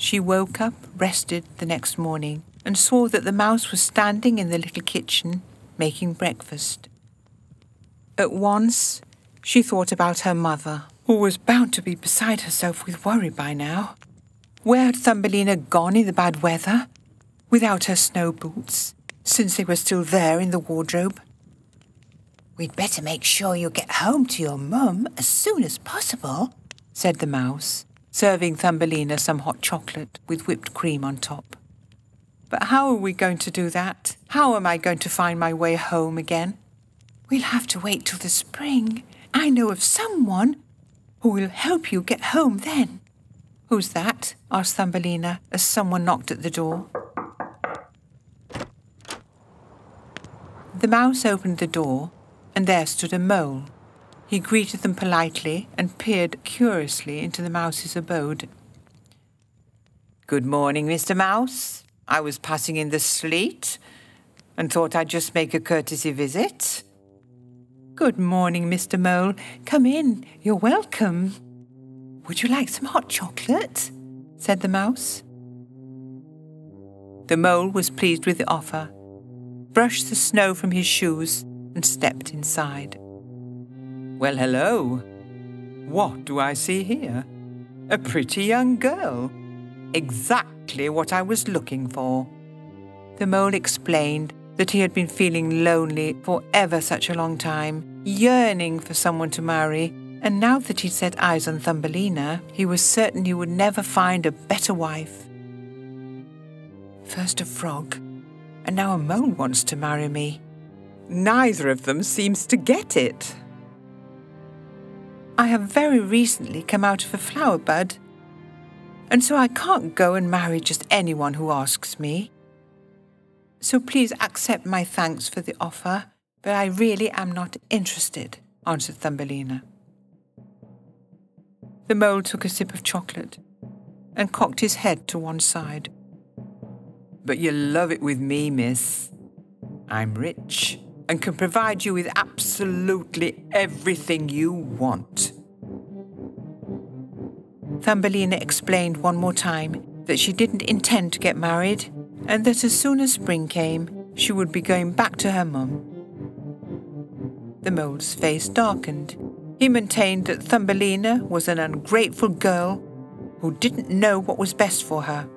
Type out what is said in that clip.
She woke up, rested the next morning, and saw that the mouse was standing in the little kitchen making breakfast. At once, she thought about her mother, who was bound to be beside herself with worry by now. Where had Thumbelina gone in the bad weather, without her snow boots, since they were still there in the wardrobe? We'd better make sure you get home to your mum as soon as possible, said the mouse, serving Thumbelina some hot chocolate with whipped cream on top. But how are we going to do that? How am I going to find my way home again? We'll have to wait till the spring. I know of someone who will help you get home then. Who's that? asked Thumbelina as someone knocked at the door. The mouse opened the door, and there stood a mole he greeted them politely and peered curiously into the mouse's abode. Good morning, Mr. Mouse. I was passing in the sleet and thought I'd just make a courtesy visit. Good morning, Mr. Mole. Come in. You're welcome. Would you like some hot chocolate? said the mouse. The mole was pleased with the offer, brushed the snow from his shoes, and stepped inside. Well, hello. What do I see here? A pretty young girl. Exactly what I was looking for. The mole explained that he had been feeling lonely for ever such a long time, yearning for someone to marry, and now that he'd set eyes on Thumbelina, he was certain he would never find a better wife. First a frog, and now a mole wants to marry me. Neither of them seems to get it. I have very recently come out of a flower bud, and so I can't go and marry just anyone who asks me. So please accept my thanks for the offer, but I really am not interested, answered Thumbelina. The mole took a sip of chocolate and cocked his head to one side. But you'll love it with me, miss. I'm rich and can provide you with absolutely everything you want. Thumbelina explained one more time that she didn't intend to get married and that as soon as spring came, she would be going back to her mum. The mole's face darkened. He maintained that Thumbelina was an ungrateful girl who didn't know what was best for her